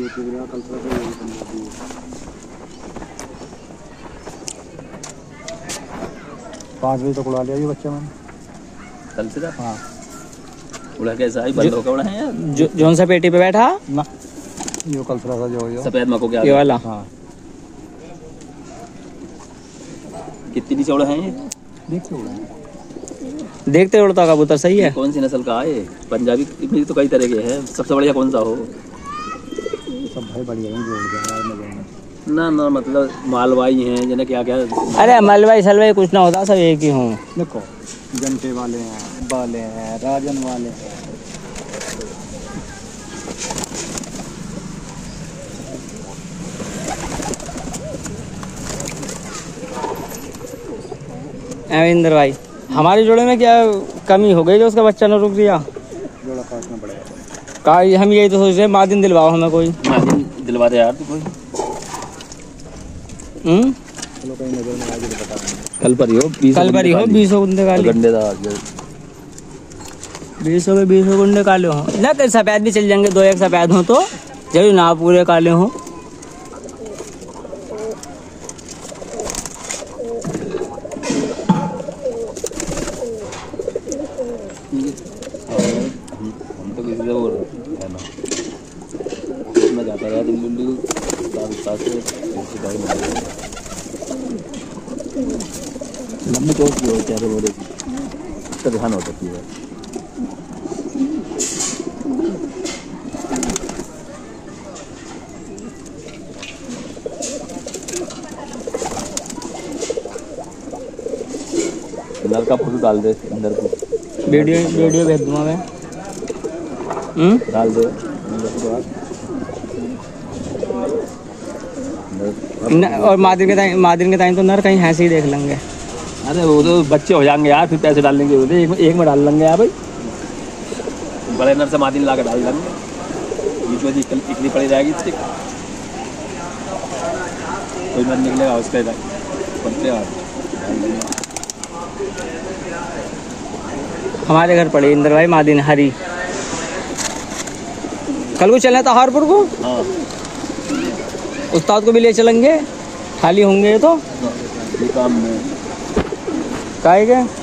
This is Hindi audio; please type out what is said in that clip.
है पाँच बजे तक उड़ा लिया ये बच्चा मैंने। कल से था? हाँ। उड़ा कैसा है बंद होकर उड़ा है यार? जो जोन सा पेटी पे बैठा? ना। यो कल से जो यो। सफ़ेद मको क्या ये वाला। हाँ। कितनी नीचे उड़ा है ये? देखते उड़ा। है देखते उड़ता कबूतर सही है। कौन सी नस्ल का है पंजाबी में तो कई तरह के हैं। सबसे बढ़िया कौन सा हो? सब भाई बढ़िया ही जोड़ गया हमारे मज़े में ना ना मतलब मालवाई हैं जिन्हें क्या क्या अरे मलबाई सलवाई कुछ ना होता सब एक ही हूँ। देखो जंटे वाले हैं बाले हैं राजन वाले हैं। अविंदर भाई हमारे जोड़े में क्या कमी हो गई जो उसका बच्चा ने रुक दिया जोड़ा काटना पड़ेगा का हम यही तो सोच रहे हैं मादिन दिलवाओ हमें कोई। माजिन दिलवा दे यार तू कोई। हम्म? चलो कहीं नज़र में आगे बता कल पर ही हो बीस कल पर ही हो बीस गुंडे काले। गंडे का। बीस हो गए बीस गुंडे काले हो। ना कहीं सफ़ेद भी चल जाएँगे दो एक सफ़ेद हो तो। जब ना पूरे काले हो। हम तो किसी से वो है ना मैं जाता रहा दिल्ली उल्ली साथ साथ से ऐसी गाड़ी में लंबी चौक की हो क्या रे बोले इसका ध्यान होता है नल का फ़ोटो डाल दे अंदर को। वीडियो वीडियो भेज दूँगा मैं। डाल दे न- और मादिन के टाइम मादिन के टाइम तो नर कहीं ऐसे ही देख लेंगे। अरे वो तो बच्चे हो जाएँगे यार फिर पैसे डाल लेंगे बोले एक, एक में डाल लेंगे यार भाई। बड़े नर से मादिन ला के डाल देंगे बीच में इकल- पड़ी रहेगी इसकी। कोई नर निकलेगा उसके पत्ते और। हमारे घर पड़ी इंद्र भाई मादिन हरी। कल को चलना था हारपुर को? हाँ। उस्ताद को भी ले चलेंगे। खाली होंगे तो। काम में। काहे के